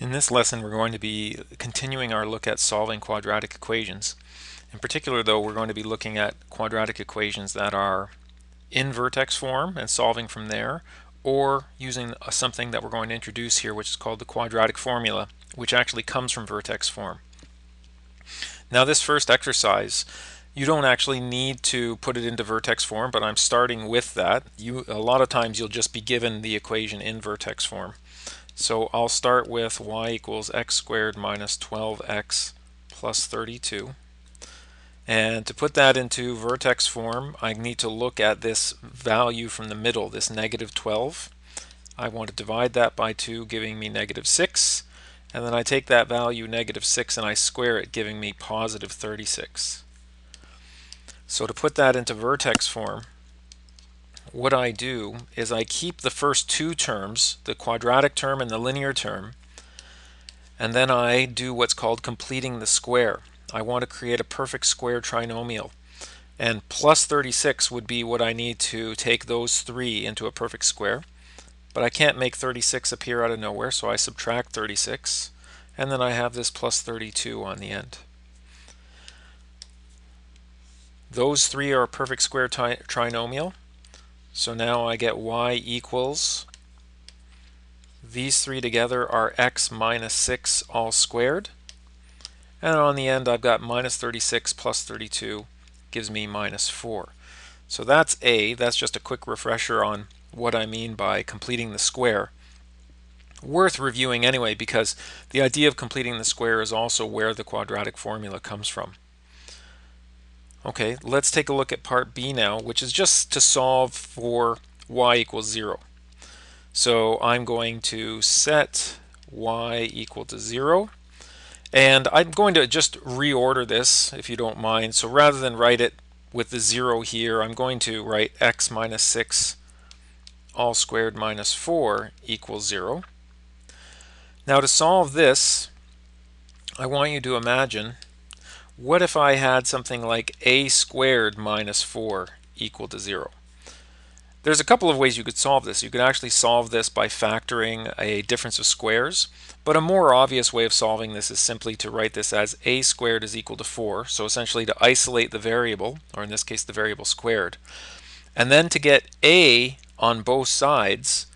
In this lesson we're going to be continuing our look at solving quadratic equations. In particular though we're going to be looking at quadratic equations that are in vertex form and solving from there or using something that we're going to introduce here which is called the quadratic formula which actually comes from vertex form. Now this first exercise you don't actually need to put it into vertex form but I'm starting with that. You A lot of times you'll just be given the equation in vertex form. So I'll start with y equals x squared minus 12x plus 32. And to put that into vertex form, I need to look at this value from the middle, this negative 12. I want to divide that by 2, giving me negative 6. And then I take that value, negative 6, and I square it, giving me positive 36. So to put that into vertex form, what I do is I keep the first two terms, the quadratic term and the linear term, and then I do what's called completing the square. I want to create a perfect square trinomial. And plus 36 would be what I need to take those three into a perfect square. But I can't make 36 appear out of nowhere, so I subtract 36. And then I have this plus 32 on the end. Those three are a perfect square trinomial. So now I get y equals, these three together are x minus 6 all squared. And on the end I've got minus 36 plus 32 gives me minus 4. So that's A. That's just a quick refresher on what I mean by completing the square. Worth reviewing anyway because the idea of completing the square is also where the quadratic formula comes from. Okay, let's take a look at part B now, which is just to solve for y equals 0. So I'm going to set y equal to 0. And I'm going to just reorder this, if you don't mind. So rather than write it with the 0 here, I'm going to write x minus 6 all squared minus 4 equals 0. Now to solve this, I want you to imagine what if I had something like a squared minus 4 equal to 0? There's a couple of ways you could solve this. You could actually solve this by factoring a difference of squares, but a more obvious way of solving this is simply to write this as a squared is equal to 4, so essentially to isolate the variable, or in this case the variable squared. And then to get a on both sides,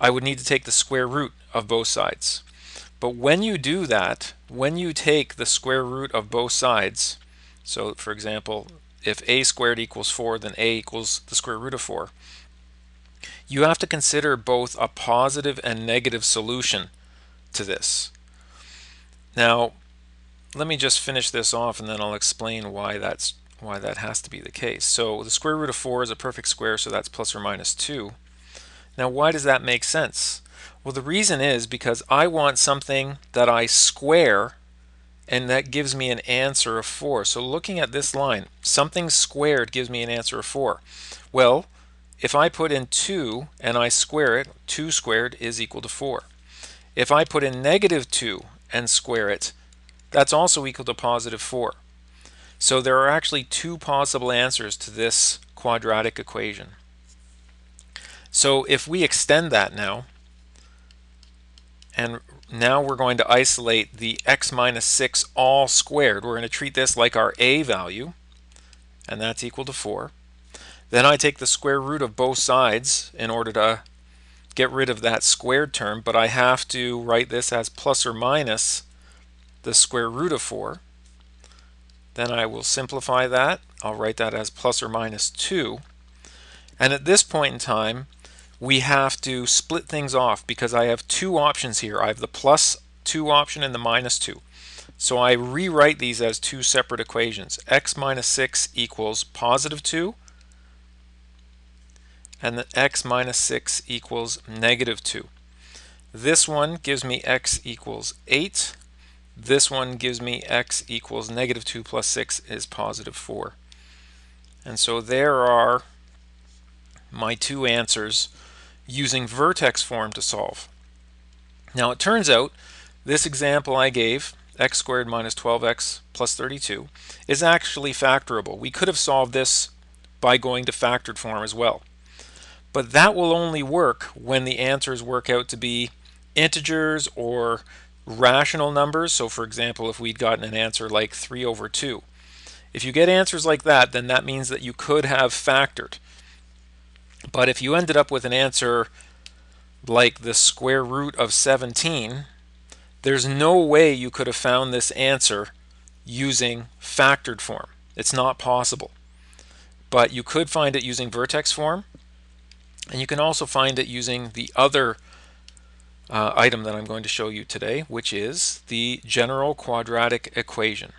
I would need to take the square root of both sides. But when you do that, when you take the square root of both sides, so for example, if a squared equals 4, then a equals the square root of 4, you have to consider both a positive and negative solution to this. Now, let me just finish this off and then I'll explain why that's why that has to be the case. So the square root of 4 is a perfect square, so that's plus or minus 2. Now why does that make sense? Well, the reason is because I want something that I square and that gives me an answer of 4. So looking at this line, something squared gives me an answer of 4. Well, if I put in 2 and I square it, 2 squared is equal to 4. If I put in negative 2 and square it, that's also equal to positive 4. So there are actually two possible answers to this quadratic equation. So if we extend that now, and now we're going to isolate the x minus 6 all squared. We're going to treat this like our a value, and that's equal to 4. Then I take the square root of both sides in order to get rid of that squared term, but I have to write this as plus or minus the square root of 4. Then I will simplify that. I'll write that as plus or minus 2. And at this point in time, we have to split things off because I have two options here. I have the plus 2 option and the minus 2. So I rewrite these as two separate equations. x minus 6 equals positive 2 and the x minus 6 equals negative 2. This one gives me x equals 8. This one gives me x equals negative 2 plus 6 is positive 4. And so there are my two answers using vertex form to solve. Now it turns out this example I gave, x squared minus 12x plus 32, is actually factorable. We could have solved this by going to factored form as well. But that will only work when the answers work out to be integers or rational numbers, so for example, if we'd gotten an answer like 3 over 2, if you get answers like that, then that means that you could have factored. But if you ended up with an answer like the square root of 17, there's no way you could have found this answer using factored form. It's not possible. But you could find it using vertex form, and you can also find it using the other uh, item that I'm going to show you today, which is the general quadratic equation,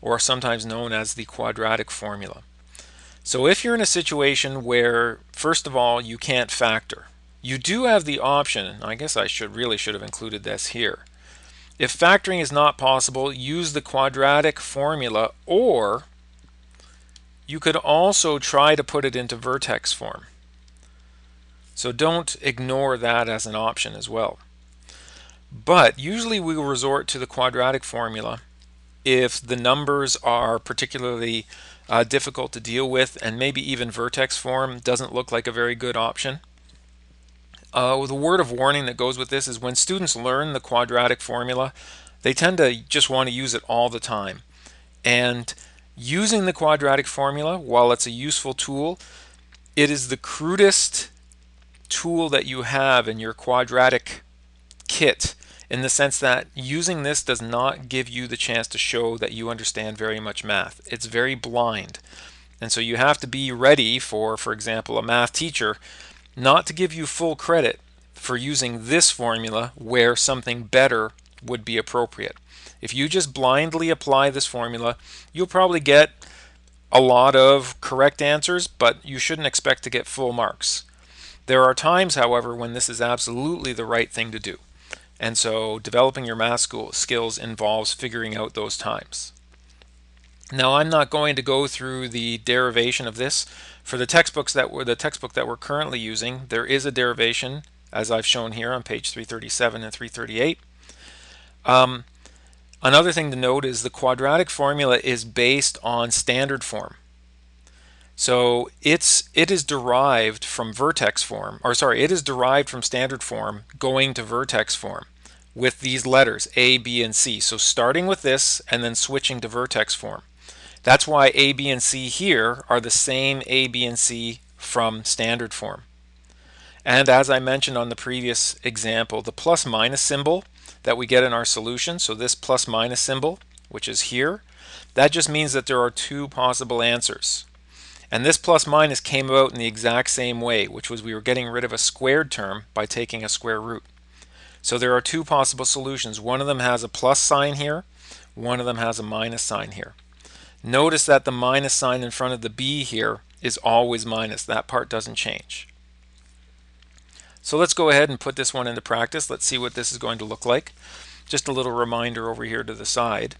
or sometimes known as the quadratic formula. So if you're in a situation where, first of all, you can't factor, you do have the option, I guess I should really should have included this here. If factoring is not possible, use the quadratic formula, or you could also try to put it into vertex form. So don't ignore that as an option as well. But usually we will resort to the quadratic formula if the numbers are particularly uh, difficult to deal with and maybe even vertex form doesn't look like a very good option. Uh, the word of warning that goes with this is when students learn the quadratic formula, they tend to just want to use it all the time. And using the quadratic formula, while it's a useful tool, it is the crudest tool that you have in your quadratic kit in the sense that using this does not give you the chance to show that you understand very much math. It's very blind. And so you have to be ready for, for example, a math teacher not to give you full credit for using this formula where something better would be appropriate. If you just blindly apply this formula, you'll probably get a lot of correct answers, but you shouldn't expect to get full marks. There are times, however, when this is absolutely the right thing to do. And so developing your math school skills involves figuring out those times. Now I'm not going to go through the derivation of this. For the textbooks that were the textbook that we're currently using, there is a derivation as I've shown here on page 337 and 338. Um, another thing to note is the quadratic formula is based on standard form. So it's it is derived from vertex form, or sorry, it is derived from standard form going to vertex form with these letters A, B, and C. So starting with this and then switching to vertex form. That's why A, B, and C here are the same A, B, and C from standard form. And as I mentioned on the previous example, the plus minus symbol that we get in our solution, so this plus minus symbol, which is here, that just means that there are two possible answers. And this plus minus came about in the exact same way, which was we were getting rid of a squared term by taking a square root. So there are two possible solutions. One of them has a plus sign here, one of them has a minus sign here. Notice that the minus sign in front of the b here is always minus. That part doesn't change. So let's go ahead and put this one into practice. Let's see what this is going to look like. Just a little reminder over here to the side.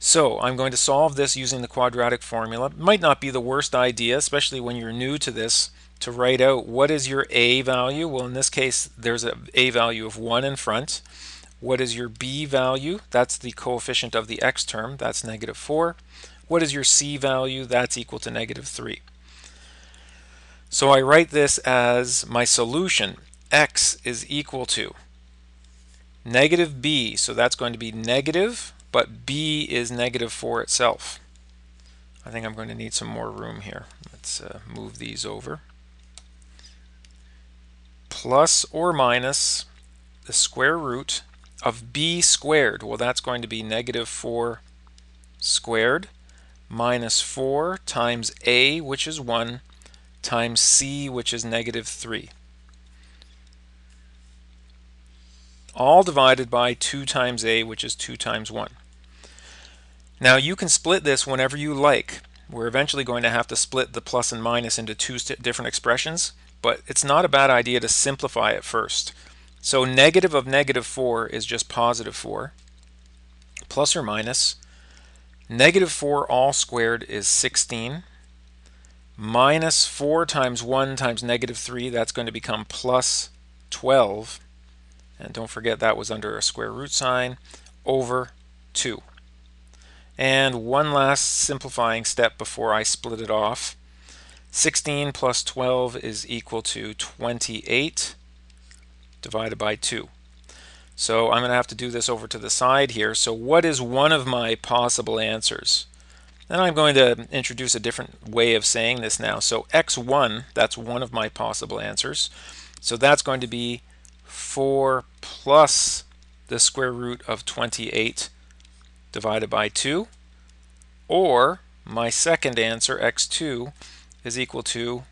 So I'm going to solve this using the quadratic formula. Might not be the worst idea, especially when you're new to this, to write out what is your a value. Well, in this case, there's a a value of 1 in front. What is your b value? That's the coefficient of the x term. That's negative 4. What is your c value? That's equal to negative 3. So I write this as my solution. x is equal to negative b. So that's going to be negative but b is negative 4 itself. I think I'm going to need some more room here. Let's uh, move these over. Plus or minus the square root of b squared. Well, that's going to be negative 4 squared minus 4 times a, which is 1, times c, which is negative 3. All divided by 2 times a, which is 2 times 1. Now you can split this whenever you like. We're eventually going to have to split the plus and minus into two different expressions, but it's not a bad idea to simplify it first. So negative of negative 4 is just positive 4, plus or minus. Negative 4 all squared is 16, minus 4 times 1 times negative 3, that's going to become plus 12. And don't forget that was under a square root sign, over 2. And one last simplifying step before I split it off. 16 plus 12 is equal to 28 divided by 2. So I'm going to have to do this over to the side here. So what is one of my possible answers? And I'm going to introduce a different way of saying this now. So x1, that's one of my possible answers. So that's going to be 4 plus the square root of 28 divided by 2. Or my second answer, x2, is equal to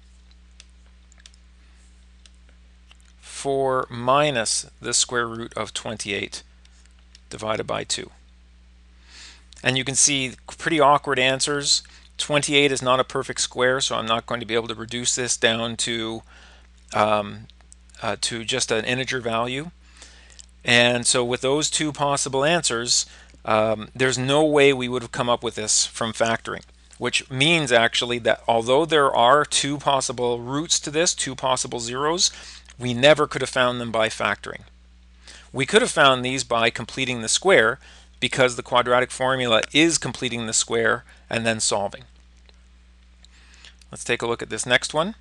4 minus the square root of 28 divided by 2. And you can see pretty awkward answers. 28 is not a perfect square, so I'm not going to be able to reduce this down to um, uh, to just an integer value. And so with those two possible answers, um, there's no way we would have come up with this from factoring, which means actually that although there are two possible roots to this, two possible zeros, we never could have found them by factoring. We could have found these by completing the square because the quadratic formula is completing the square and then solving. Let's take a look at this next one.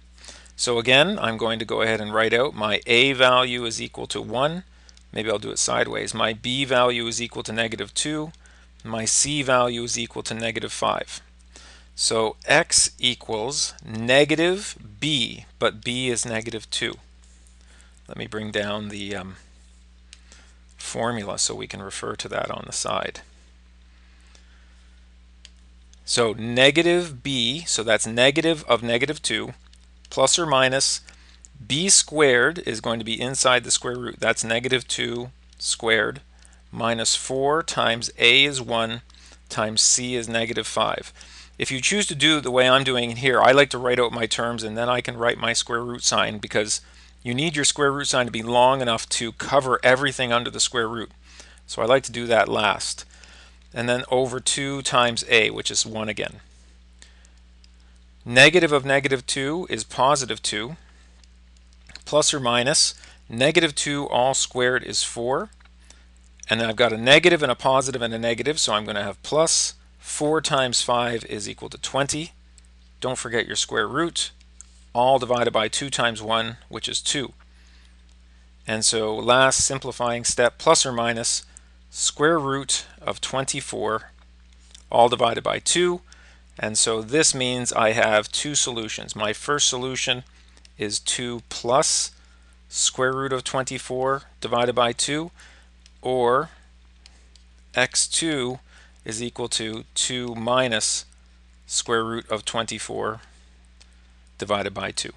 So again, I'm going to go ahead and write out my a value is equal to 1. Maybe I'll do it sideways. My b value is equal to negative 2. My c value is equal to negative 5. So x equals negative b, but b is negative 2. Let me bring down the um, formula so we can refer to that on the side. So negative b, so that's negative of negative 2, plus or minus b squared is going to be inside the square root. That's negative 2 squared minus 4 times a is 1 times c is negative 5. If you choose to do the way I'm doing here, I like to write out my terms and then I can write my square root sign because you need your square root sign to be long enough to cover everything under the square root. So I like to do that last. And then over 2 times a, which is 1 again. Negative of negative 2 is positive 2. Plus or minus, negative 2 all squared is 4. And then I've got a negative and a positive and a negative, so I'm going to have plus 4 times 5 is equal to 20. Don't forget your square root all divided by 2 times 1, which is 2. And so last simplifying step, plus or minus square root of 24, all divided by 2. And so this means I have two solutions. My first solution is 2 plus square root of 24 divided by 2, or x2 is equal to 2 minus square root of 24 divided by 2.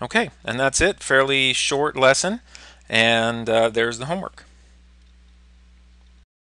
Okay, and that's it. Fairly short lesson, and uh, there's the homework.